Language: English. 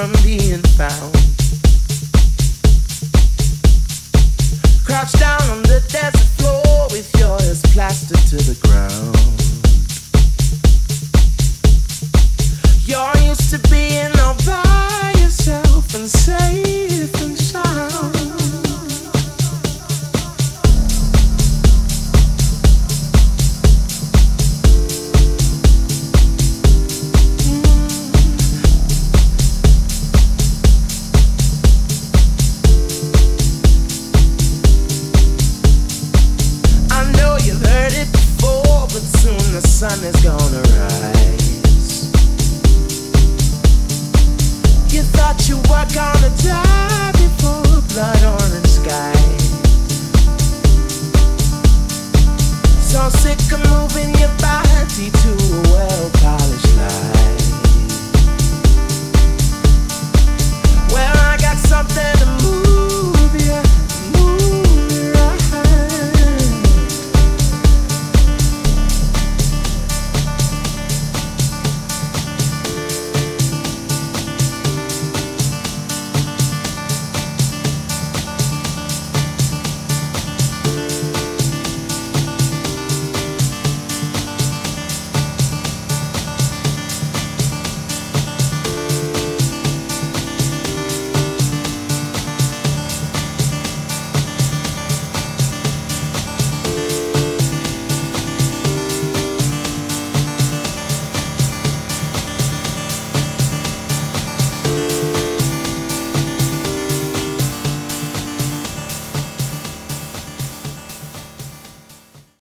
from being found. Crouch down on the desert floor with your ears plastered to the ground. sun is gonna rise.